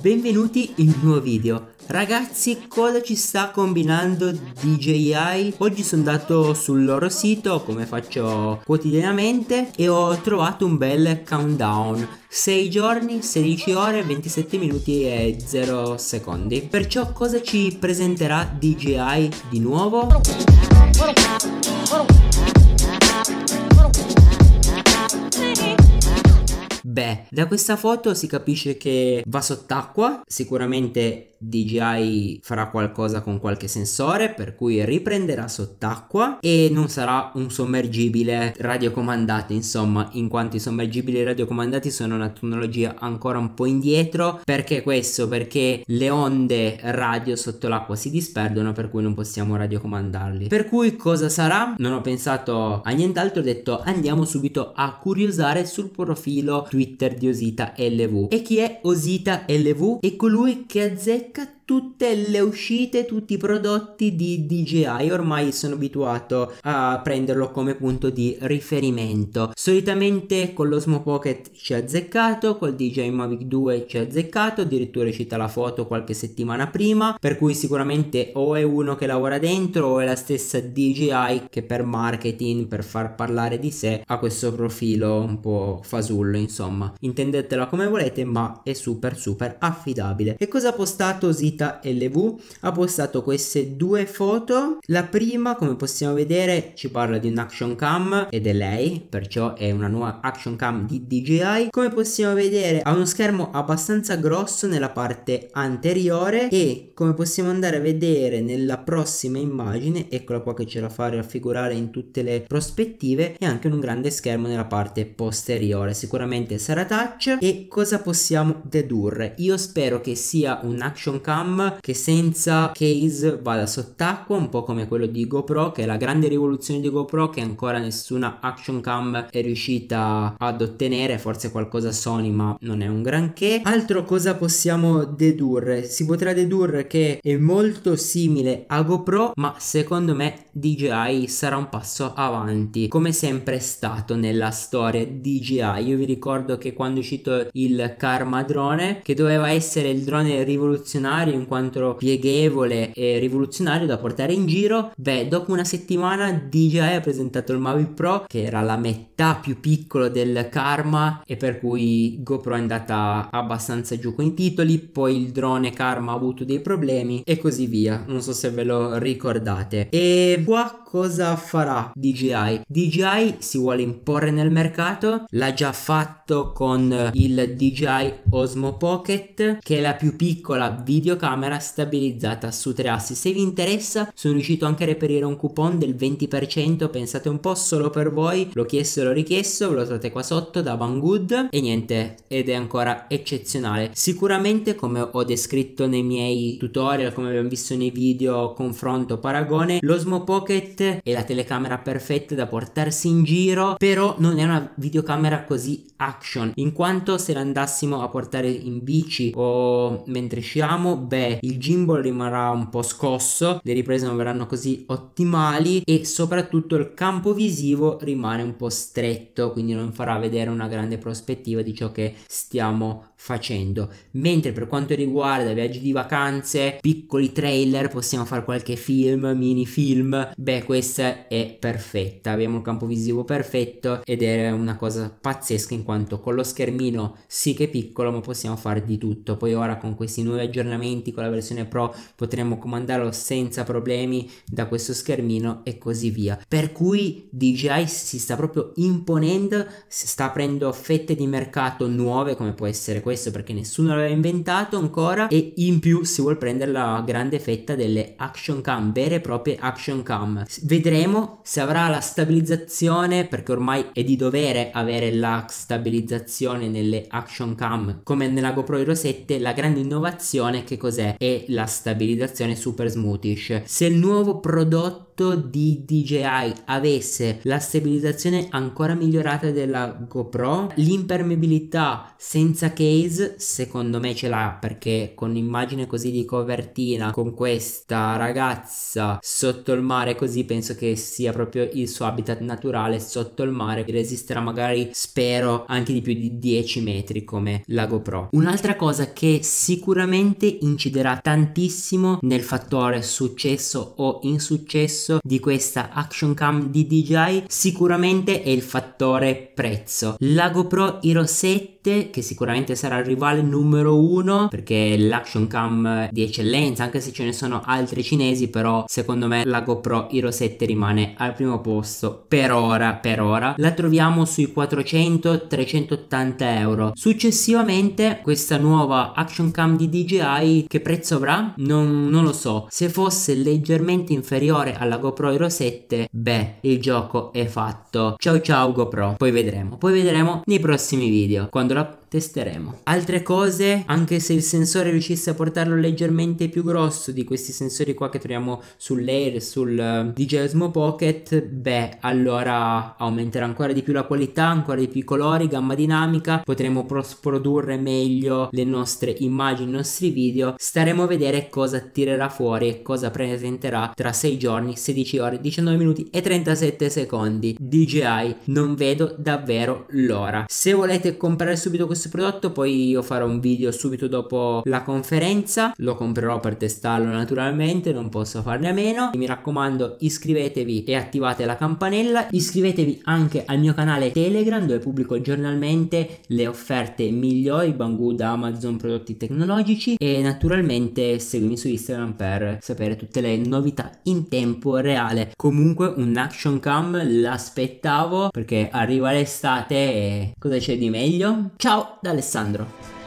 Benvenuti in un nuovo video. Ragazzi, cosa ci sta combinando DJI? Oggi sono andato sul loro sito, come faccio quotidianamente, e ho trovato un bel countdown. 6 giorni, 16 ore, 27 minuti e 0 secondi. Perciò cosa ci presenterà DJI di nuovo? Beh, da questa foto si capisce che va sott'acqua, sicuramente DJI farà qualcosa con qualche sensore per cui riprenderà sott'acqua e non sarà un sommergibile radiocomandato insomma in quanto i sommergibili radiocomandati sono una tecnologia ancora un po' indietro. Perché questo? Perché le onde radio sotto l'acqua si disperdono per cui non possiamo radiocomandarli. Per cui cosa sarà? Non ho pensato a nient'altro ho detto andiamo subito a curiosare sul profilo twitter di Osita LV e chi è Osita LV è colui che azzecca tutte le uscite, tutti i prodotti di DJI. Ormai sono abituato a prenderlo come punto di riferimento. Solitamente con l'Osmo Pocket ci ha azzeccato, col DJI Mavic 2 ci ha azzeccato, addirittura è uscita la foto qualche settimana prima, per cui sicuramente o è uno che lavora dentro o è la stessa DJI che per marketing, per far parlare di sé, ha questo profilo un po' fasullo, insomma. Intendetela come volete, ma è super super affidabile. E cosa ha postato Zita Vita LV ha postato queste due foto. La prima, come possiamo vedere, ci parla di un action cam ed è lei, perciò è una nuova action cam di DJI. Come possiamo vedere, ha uno schermo abbastanza grosso nella parte anteriore e come possiamo andare a vedere nella prossima immagine, eccola qua che ce la fa raffigurare in tutte le prospettive, e anche un grande schermo nella parte posteriore. Sicuramente sarà touch e cosa possiamo dedurre? Io spero che sia un action cam cam che senza case vada sott'acqua, un po' come quello di GoPro, che è la grande rivoluzione di GoPro che ancora nessuna action cam è riuscita ad ottenere, forse qualcosa Sony, ma non è un granché. Altro cosa possiamo dedurre? Si potrà dedurre che è molto simile a GoPro, ma secondo me DJI sarà un passo avanti, come sempre è stato nella storia DJI. Io vi ricordo che quando è uscito il Karma drone, che doveva essere il drone rivoluzionario in quanto pieghevole e rivoluzionario da portare in giro, beh, dopo una settimana DJI ha presentato il Mavic Pro, che era la metà più piccolo del Karma e per cui GoPro è andata abbastanza giù con i titoli, poi il drone Karma ha avuto dei problemi e così via. Non so se ve lo ricordate. E qua cosa farà DJI? DJI si vuole imporre nel mercato, l'ha già fatto con il DJI Osmo Pocket, che è la più piccola videocamera stabilizzata su tre assi. Se vi interessa, sono riuscito anche a reperire un coupon del 20%, pensate un po' solo per voi, l'ho chiesto e l'ho richiesto, ve lo trovate qua sotto da Banggood e niente, ed è ancora eccezionale. Sicuramente come ho descritto nei miei tutorial, come abbiamo visto nei video confronto paragone, l'Osmo Pocket è la telecamera perfetta da portarsi in giro, però non è una videocamera così action, in quanto se la andassimo a portare in bici o mentre sciamo, beh, il gimbal rimarrà un po' scosso, le riprese non verranno così ottimali e soprattutto il campo visivo rimane un po' stretto, quindi non farà vedere una grande prospettiva di ciò che stiamo facendo. Mentre per quanto riguarda viaggi di vacanze, piccoli trailer, possiamo fare qualche film, mini film, beh, questa è perfetta. Abbiamo il campo visivo perfetto ed è una cosa pazzesca in quanto con lo schermino sì che è piccolo, ma possiamo fare di tutto. Poi ora con questi nuovi aggiornamenti con la versione Pro potremo comandarlo senza problemi da questo schermino e così via. Per cui DJI si sta proprio imponendo, si sta aprendo fette di mercato nuove come può essere questo perché nessuno l'aveva inventato ancora e in più si vuole prendere la grande fetta delle action cam, vere e proprie action cam. Vedremo se avrà la stabilizzazione perché ormai è di dovere avere la stabilizzazione nelle action cam come nella GoPro Hero 7 la grande innovazione che cos'è? È la stabilizzazione super smoothish. Se il nuovo prodotto prodotto di DJI avesse la stabilizzazione ancora migliorata della GoPro, l'impermeabilità senza case secondo me ce l'ha perché con immagine così di copertina con questa ragazza sotto il mare così penso che sia proprio il suo habitat naturale sotto il mare resisterà magari spero anche di più di 10 metri come la GoPro. Un'altra cosa che sicuramente inciderà tantissimo nel fattore successo o insuccesso di questa action cam di DJI sicuramente è il fattore prezzo. La GoPro Hero 7 che sicuramente sarà il rivale numero uno perché l'action cam di eccellenza anche se ce ne sono altri cinesi però secondo me la GoPro Hero 7 rimane al primo posto per ora per ora. La troviamo sui 400 380 euro. Successivamente questa nuova action cam di DJI che prezzo avrà? Non, non lo so. Se fosse leggermente inferiore alla GoPro Hero 7 beh il gioco è fatto. Ciao ciao GoPro. Poi vedremo. Poi vedremo nei prossimi video. Quando quando la testeremo. Altre cose, anche se il sensore riuscisse a portarlo leggermente più grosso di questi sensori qua che troviamo sull'Air, sul uh, DJI Osmo Pocket, beh, allora aumenterà ancora di più la qualità, ancora di più i colori, gamma dinamica, potremo produrre meglio le nostre immagini, i nostri video, staremo a vedere cosa tirerà fuori e cosa presenterà tra 6 giorni, 16 ore, 19 minuti e 37 secondi. DJI, non vedo davvero l'ora. Se volete comprare subito questo prodotto poi io farò un video subito dopo la conferenza. Lo comprerò per testarlo naturalmente non posso farne a meno. Mi raccomando iscrivetevi e attivate la campanella. Iscrivetevi anche al mio canale telegram dove pubblico giornalmente le offerte migliori Banggood Amazon prodotti tecnologici. E naturalmente seguimi su Instagram per sapere tutte le novità in tempo reale. Comunque un action cam l'aspettavo perché arriva l'estate e cosa c'è di meglio? Ciao da Alessandro.